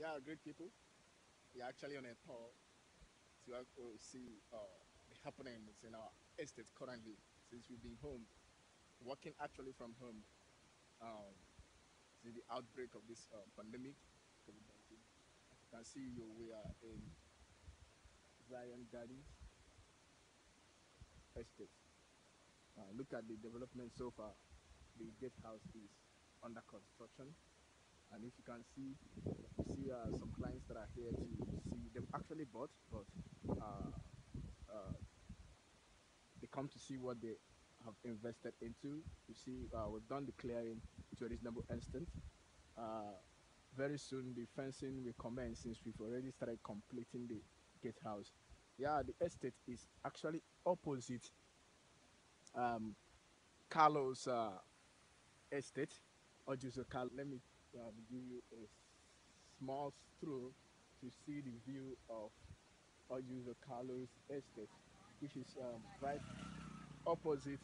Yeah, great people. We're actually on a tour to uh, see uh, the happenings in our estate currently since we've been home, working actually from home um, since the outbreak of this uh, pandemic, COVID-19. As you can see, we are in Zion Gardens Estate. Uh, look at the development so far. The gatehouse is under construction and if you can see you see uh, some clients that are here to see they've actually bought but uh, uh, they come to see what they have invested into. You see uh, we've done the clearing to a reasonable extent. Uh, very soon the fencing will commence since we've already started completing the gatehouse. Yeah the estate is actually opposite um, Carlos uh, estate or just Carlos let me um, give you a small stroll to see the view of Ojuzo Carlos Estate, which is um, right opposite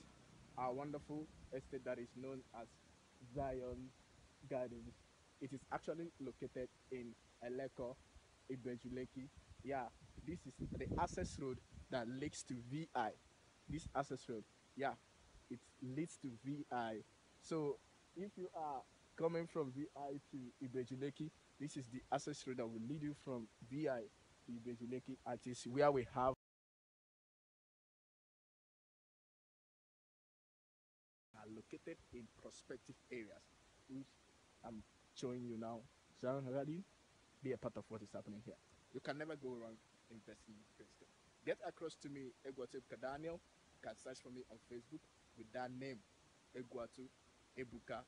our wonderful estate that is known as Zion Gardens. It is actually located in Eleko, Ibeju-Lekki. Yeah, this is the access road that leads to VI. This access road, yeah, it leads to VI. So if you are coming from VI to Ibeju-Lekki, this is the access road that will lead you from VI to Ibeju-Lekki. At is where we have are located in prospective areas, which I'm showing you now. Ready? Be a part of what is happening here. You can never go wrong investing in estate. Get across to me, Egwatu Daniel. You can search for me on Facebook with that name, Egwatu Ebuka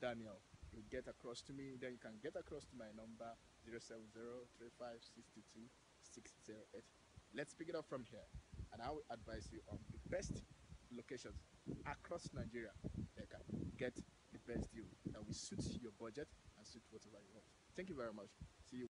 Daniel. You get across to me, then you can get across to my number 070-3562-608. Let's pick it up from here, and I will advise you on the best locations across Nigeria that can get the best deal that will suit your budget and suit whatever you want. Thank you very much. See you.